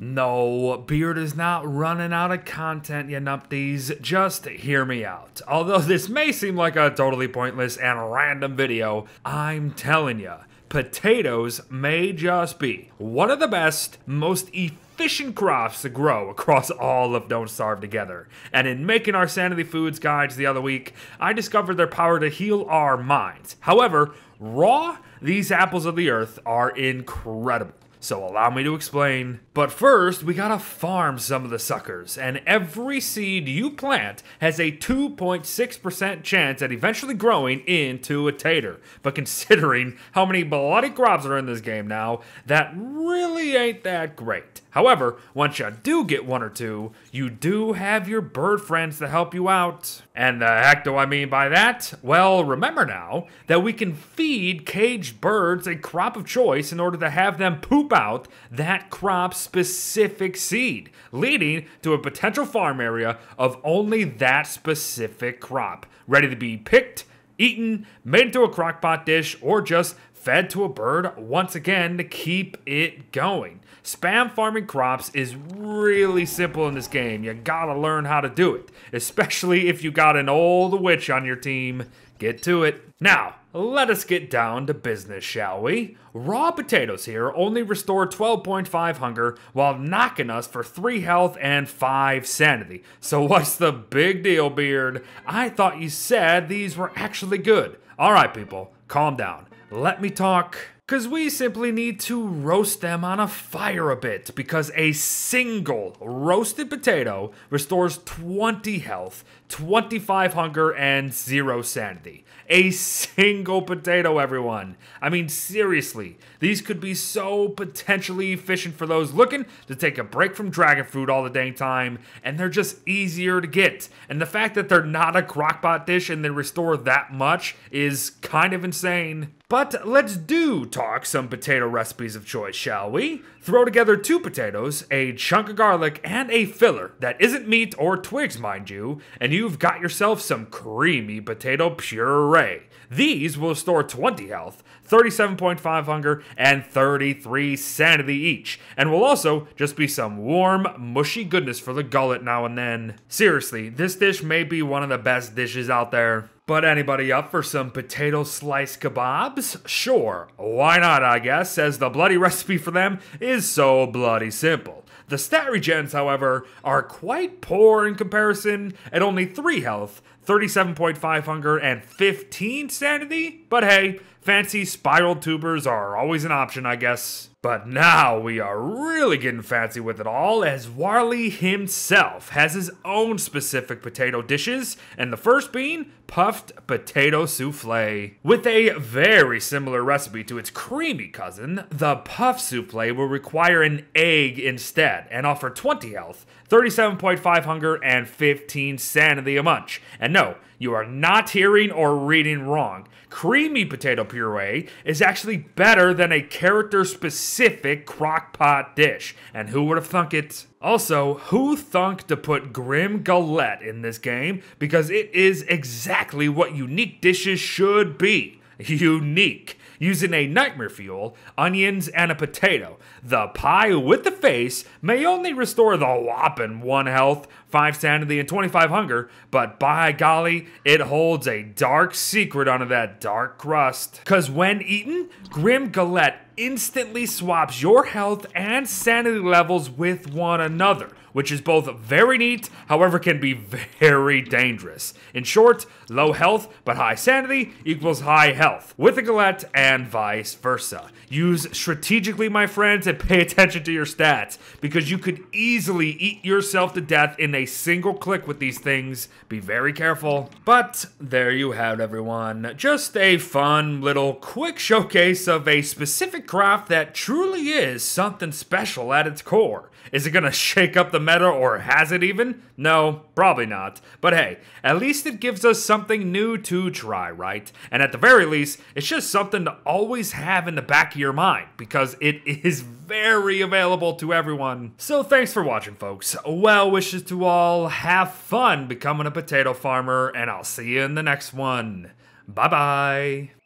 No, Beard is not running out of content, you numpties. Just hear me out. Although this may seem like a totally pointless and random video, I'm telling you, potatoes may just be one of the best, most efficient crops to grow across all of Don't Starve Together. And in making our Sanity Foods guides the other week, I discovered their power to heal our minds. However, raw, these apples of the earth are incredible so allow me to explain. But first, we gotta farm some of the suckers, and every seed you plant has a 2.6% chance at eventually growing into a tater. But considering how many bloody crops are in this game now, that really ain't that great. However, once you do get one or two, you do have your bird friends to help you out. And the heck do I mean by that? Well, remember now that we can feed caged birds a crop of choice in order to have them poop out that crop specific seed, leading to a potential farm area of only that specific crop, ready to be picked, eaten, made into a crockpot dish, or just fed to a bird once again to keep it going. Spam farming crops is really simple in this game. You gotta learn how to do it, especially if you got an old witch on your team. Get to it. Now, let us get down to business, shall we? Raw potatoes here only restore 12.5 hunger while knocking us for 3 health and 5 sanity. So what's the big deal, Beard? I thought you said these were actually good. Alright, people, calm down. Let me talk because we simply need to roast them on a fire a bit, because a single roasted potato restores 20 health, 25 hunger, and 0 sanity. A single potato, everyone. I mean, seriously, these could be so potentially efficient for those looking to take a break from dragon fruit all the dang time, and they're just easier to get. And the fact that they're not a crockpot dish and they restore that much is kind of insane. But let's do talk some potato recipes of choice, shall we? Throw together two potatoes, a chunk of garlic, and a filler that isn't meat or twigs, mind you, and you've got yourself some creamy potato puree. These will store 20 health, 37.5 hunger, and 33 sanity each, and will also just be some warm, mushy goodness for the gullet now and then. Seriously, this dish may be one of the best dishes out there. But anybody up for some potato slice kebabs? Sure, why not, I guess, as the bloody recipe for them is so bloody simple. The stat regens, however, are quite poor in comparison at only 3 health, 37.5 hunger, and 15 sanity. But hey, fancy spiral tubers are always an option, I guess. But now we are really getting fancy with it all, as Warly himself has his own specific potato dishes, and the first being puffed potato souffle. With a very similar recipe to its creamy cousin, the puff souffle will require an egg instead and offer 20 health, 37.5 hunger, and 15 sanity a munch. And no, you are not hearing or reading wrong. Creamy potato puree is actually better than a character specific crockpot dish. And who would have thunk it? Also, who thunk to put Grim Galette in this game? Because it is exactly what unique dishes should be. Unique using a nightmare fuel, onions, and a potato. The pie with the face may only restore the whopping 1 health, 5 sanity, and 25 hunger, but by golly, it holds a dark secret under that dark crust. Cause when eaten, Grim Galette instantly swaps your health and sanity levels with one another which is both very neat, however, can be very dangerous. In short, low health but high sanity equals high health, with a galette and vice versa. Use strategically, my friends, and pay attention to your stats, because you could easily eat yourself to death in a single click with these things. Be very careful. But there you have it, everyone. Just a fun little quick showcase of a specific craft that truly is something special at its core. Is it gonna shake up the meta or has it even? No, probably not. But hey, at least it gives us something new to try, right? And at the very least, it's just something to always have in the back of your mind because it is very available to everyone. So thanks for watching, folks. Well wishes to all. Have fun becoming a potato farmer, and I'll see you in the next one. Bye bye.